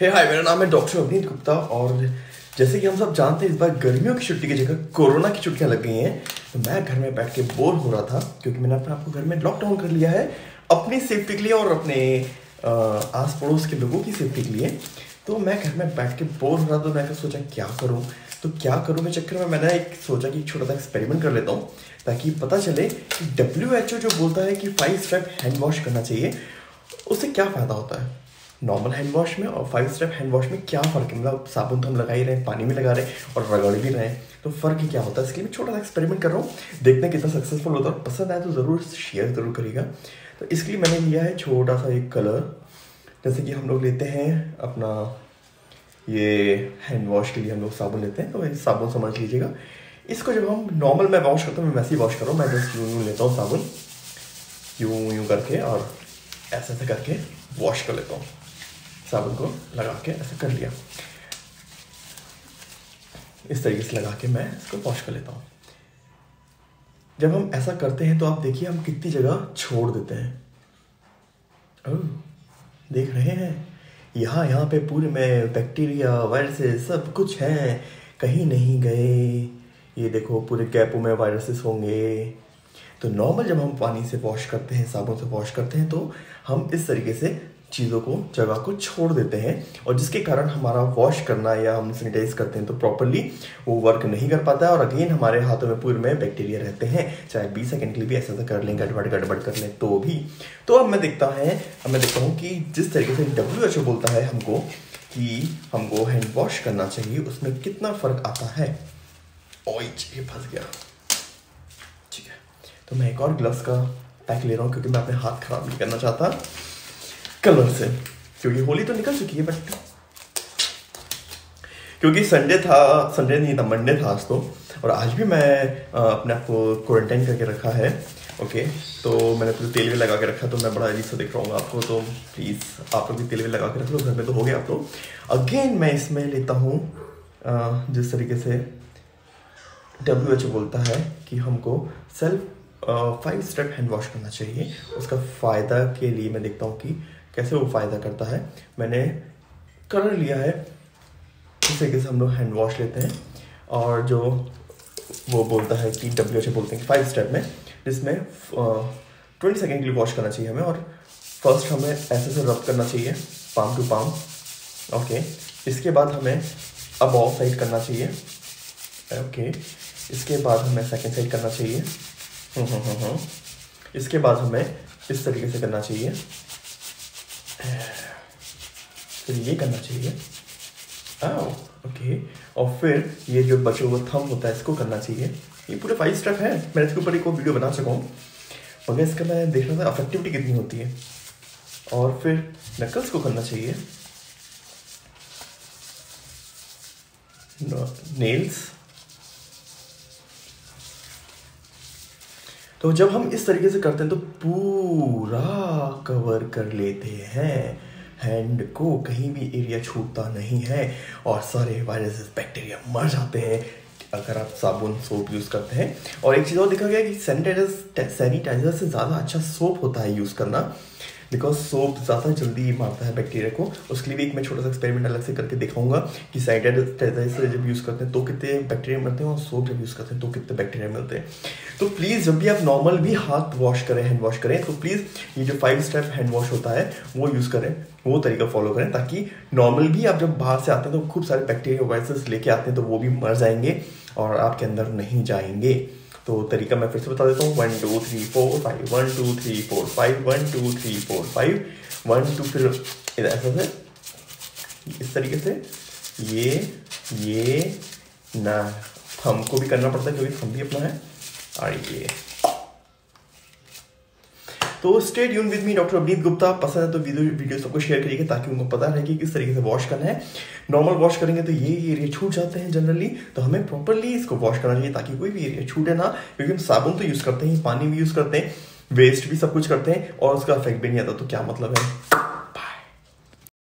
हे हाय मेरा नाम है डॉक्टर अवनीत गुप्ता और जैसे कि हम सब जानते हैं, इस बार गर्मियों की छुट्टी की जगह कोरोना की छुट्टियाँ लग गई हैं। तो मैं घर में बैठ के बोर हो रहा था क्योंकि मैंने अपने आपको घर में लॉकडाउन कर लिया है अपनी सेफ्टी के लिए और अपने आस पड़ोस के लोगों की सेफ्टी के लिए। तो मैं घर में बैठ के बोर हो रहा था तो मैंने सोचा क्या करूँ? तो क्या करूँ के चक्कर में मैंने एक सोचा कि एक छोटा सा एक्सपेरिमेंट कर लेता हूँ ताकि पता चले कि डब्ल्यूएचओ जो बोलता है कि फाइव स्टेप हैंड वॉश करना चाहिए, उससे क्या फ़ायदा होता है? नॉर्मल हैंड वॉश में और फाइव स्टेप हैंड वॉश में क्या फ़र्क है? मतलब साबुन तो हम लगा ही रहे हैं, पानी में लगा रहे हैं और रगड़ भी रहे हैं। तो फ़र्क क्या होता है? इसके लिए मैं छोटा सा एक्सपेरिमेंट कर रहा हूँ। देखते हैं कितना सक्सेसफुल होता है और पसंद आए तो ज़रूर शेयर ज़रूर करिएगा। तो इसके लिए मैंने लिया है छोटा सा एक कलर जैसे कि हम लोग लेते हैं अपना ये हैंड वॉश के लिए हम लोग साबुन लेते हैं तो साबुन समझ लीजिएगा। इसको जब हम नॉर्मल मैं वॉश करता हूँ, मैं वैसे ही वॉश कर रहा हूँ। मैं जस्ट यूँ यूँ लेता हूँ साबुन। यूँ यूँ करके और ऐसे ऐसे करके वॉश कर लेता हूँ। साबुन को लगा के ऐसे कर लिया। इस तरीके से लगा के मैं इसको वॉश कर लेता हूँ। जब हम ऐसा करते हैं तो आप देखिए हम कितनी जगह छोड़ देते हैं। ओह, देख रहे हैं। यहाँ यहाँ पे पूरे में बैक्टीरिया वायरसेस सब कुछ हैं। कहीं नहीं गए। ये देखो पूरे गैपों में वायरसेस होंगे। तो नॉर्मल जब हम पानी से वॉश करते हैं साबुन से वॉश करते हैं तो हम इस तरीके से चीज़ों को, जगह को छोड़ देते हैं और जिसके कारण हमारा वॉश करना या हम सैनिटाइज करते हैं तो प्रॉपरली वो वर्क नहीं कर पाता है और अगेन हमारे हाथों में पूरे में बैक्टीरिया रहते हैं। चाहे बीस सेकेंड के लिए भी ऐसा ऐसा कर लें, गड़बड़ गड़बड़ कर लें तो भी। तो अब मैं देखता है, अब मैं देखता हूँ कि जिस तरीके से डब्ल्यू एच ओ बोलता है हमको कि हमको हैंड वॉश करना चाहिए, उसमें कितना फ़र्क आता है? ओए, ये फंस गया। ठीक है। तो मैं एक और ग्लव्स का पैक ले रहा हूँ, क्योंकि मैं अपने हाथ खराब नहीं करना चाहता। कलर से। क्योंकि होली तो निकल चुकी है बट क्योंकि संडे था, संडे नहीं था, मंडे था आज तो। और आज भी मैं अपने आप को क्वारंटाइन करके रखा है ओके तो मैंने पूरे तेल भी लगा के रखा तो मैं बड़ा अजीब सा दिख रहा हूँ आपको तो प्लीज़ आप लोग भी तेल भी लगा के रख लो घर में तो हो गया आप लोग। अगेन मैं इसमें लेता हूँ जिस तरीके से डब्ल्यू एच बोलता है कि हमको self five step hand wash करना चाहिए। उसका फ़ायदा के लिए मैं देखता हूँ कि कैसे वो फ़ायदा करता है? मैंने कलर लिया है इस तरीके से हम लोग हैंड वॉश लेते हैं और जो वो बोलता है कि डब्ल्यू एच बोलते हैं फाइव स्टेप में जिसमें ट्वेंटी सेकेंड के लिए वॉश करना चाहिए हमें और फ़र्स्ट हमें ऐसे से रब करना चाहिए पाम टू पाम ओके इसके बाद हमें अब ऑफ़ साइड करना चाहिए ओके इसके बाद हमें सेकेंड साइड करना चाहिए हम्म, हम्म, हम्म। इसके बाद हमें इस तरीके से करना चाहिए फिर ये करना चाहिए। आओ ओके और फिर ये जो बचे हुआ थम होता है इसको करना चाहिए। ये पूरे फाइव स्टेप है। मैंने इसके ऊपर एक और वीडियो बना चुका हूँ। मगर इसका मैं देख रहा था अफेक्टिविटी कितनी होती है। और फिर नकल्स को करना चाहिए। नेल्स तो जब हम इस तरीके से करते हैं तो पूरा कवर कर लेते हैं। हैंड को कहीं भी एरिया छूटता नहीं है और सारे वायरसेस बैक्टीरिया मर जाते हैं, अगर आप साबुन सोप यूज़ करते हैं। और एक चीज़ और देखा गया कि सैनिटाइजर सैनिटाइजर से ज़्यादा अच्छा सोप होता है यूज़ करना। बिकॉज़ सोप ज़्यादा जल्दी मारता है बैक्टीरिया को, उसके लिए भी एक मैं छोटा सा एक्सपेरिमेंट अलग से करके दिखाऊँगा कि सैनिटाइजर जब यूज़ करते हैं तो कितने बैक्टीरिया मिलते हैं और सोप जब यूज़ करते हैं तो कितने बैक्टीरिया मिलते हैं। तो प्लीज़ जब भी आप नॉर्मल भी हाथ वॉश करें हैंड वॉश करें तो प्लीज़ ये जो फाइव स्टेप हैंड वॉश होता है, वो यूज़ करें, वो तरीका फॉलो करें, ताकि नॉर्मल भी आप जब बाहर से आते हैं तो खूब सारे बैक्टीरिया वायरसेस लेके आते हैं तो वो भी मर जाएँगे और आपके अंदर नहीं जाएँगे। तो तरीका मैं फिर से बता देता हूँ। One two three four five one two three four five one two three four five one two फिर इधर ऐसा से इस तरीके से ये ये, ना। थम को भी करना पड़ता है, क्योंकि थम भी अपना है। और ये। तो स्टेट यून with me doctor Avneet Gupta पसंद है तो वीडियो वीडियो सबको शेयर करिएगा ताकि उनको पता रहे कि किस तरीके से वॉश करना है। नॉर्मल वॉश करेंगे तो ये एरिया छूट जाते हैं जनरली तो हमें प्रॉपरली इसको वॉश करना चाहिए ताकि कोई भी एरिया छूटे ना, क्योंकि हम साबुन तो यूज़ करते हैं, पानी भी यूज़ करते हैं वेस्ट भी सब कुछ करते हैं और उसका इफ़ेक्ट भी नहीं आता। तो क्या मतलब है?